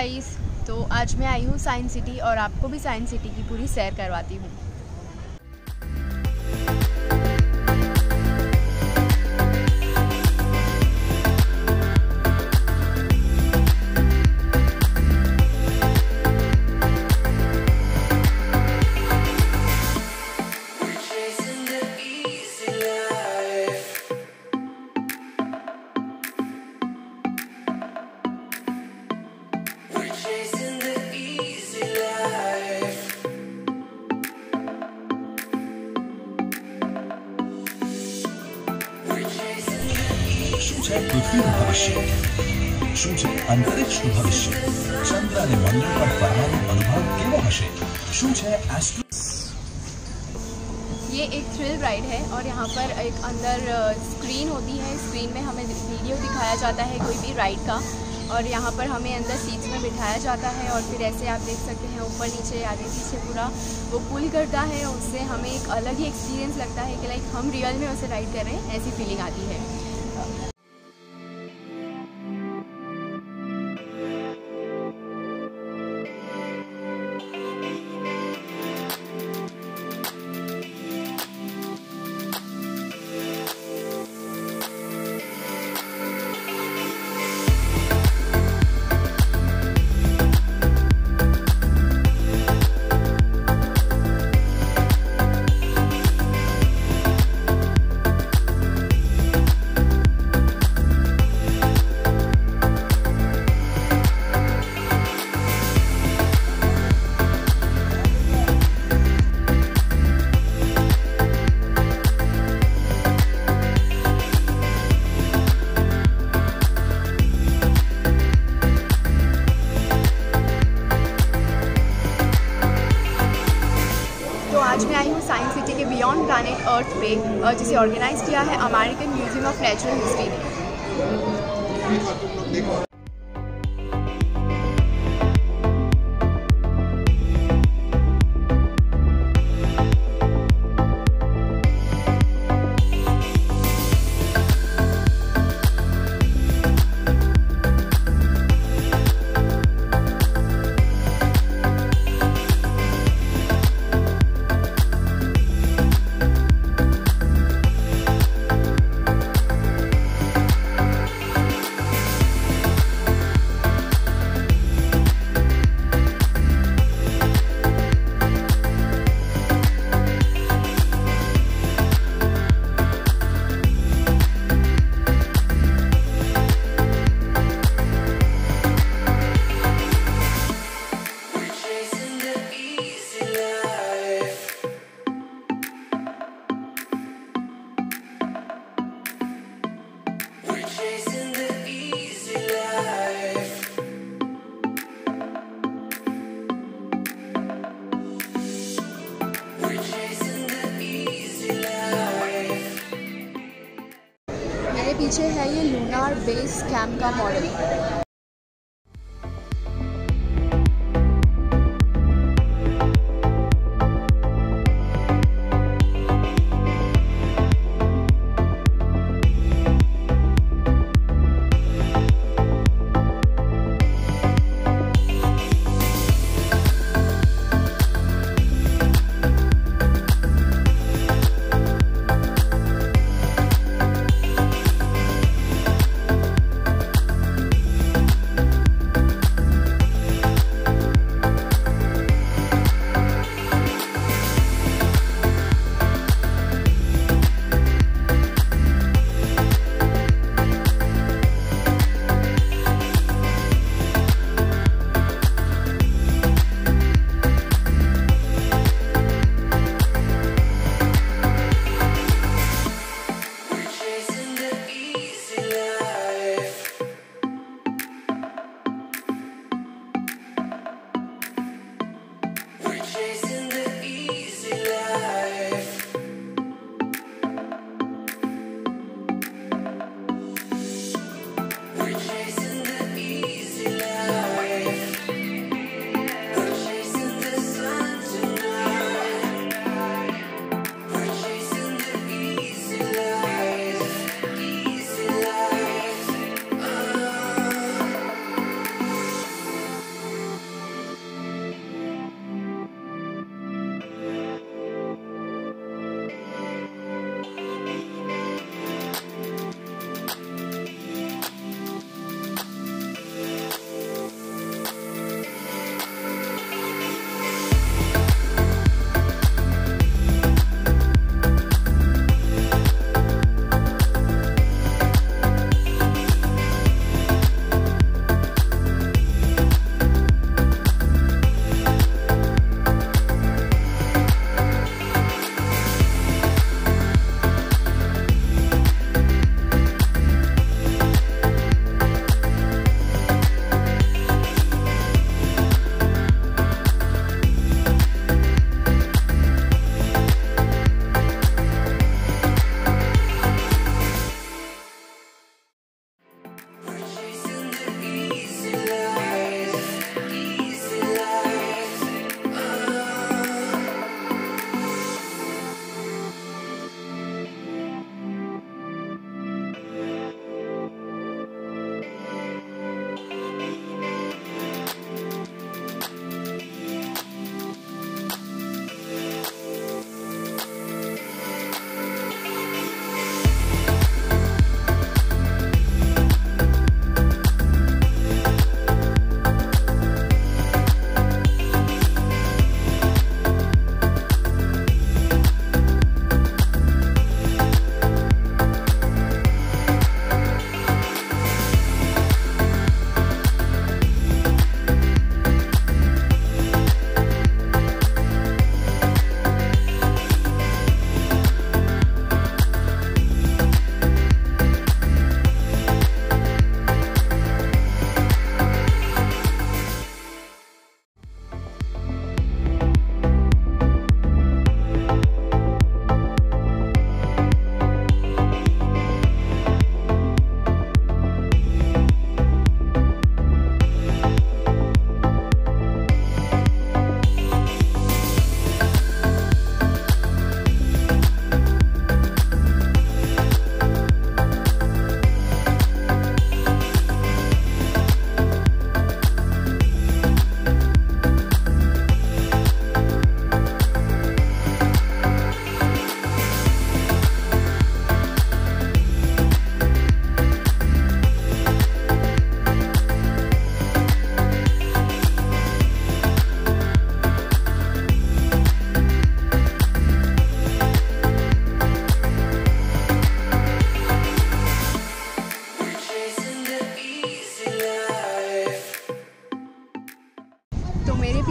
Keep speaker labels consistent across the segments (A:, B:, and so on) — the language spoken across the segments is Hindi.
A: गाइस तो आज मैं आई हूँ साइंस सिटी और आपको भी साइंस सिटी की पूरी सैर करवाती हूँ।
B: શું છે અંતરિક્ષનું ભવિષ્ય ચંદ્ર અને મંગળ પર ફરવાનો અનુભવ કેવો હશે શું છે એસ્ટ્રો
A: ये एक थ्रिल राइड है और यहाँ पर एक अंदर स्क्रीन होती है स्क्रीन में हमें वीडियो दिखाया जाता है कोई भी राइड का और यहाँ पर हमें अंदर सीट्स में बिठाया जाता है और फिर ऐसे आप देख सकते हैं ऊपर नीचे आगे पीछे पूरा वो पुल करता है उससे हमें एक अलग ही एक्सपीरियंस लगता है कि लाइक हम रियल में उसे राइड कर रहे हैं ऐसी फीलिंग आती है जिसे ऑर्गेनाइज किया है American museum of natural history ने। Car-based Kamka model.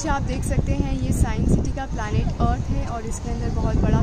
A: पीछे आप देख सकते हैं, ये साइंस सिटी का प्लानट अर्थ है और इसके अंदर बहुत बड़ा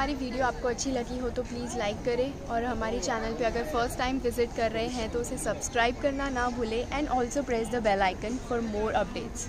A: हमारी वीडियो आपको अच्छी लगी हो तो प्लीज़ लाइक करें और हमारे चैनल पे अगर फ़र्स्ट टाइम विज़िट कर रहे हैं तो उसे सब्सक्राइब करना ना भूलें and also press the bell icon for more updates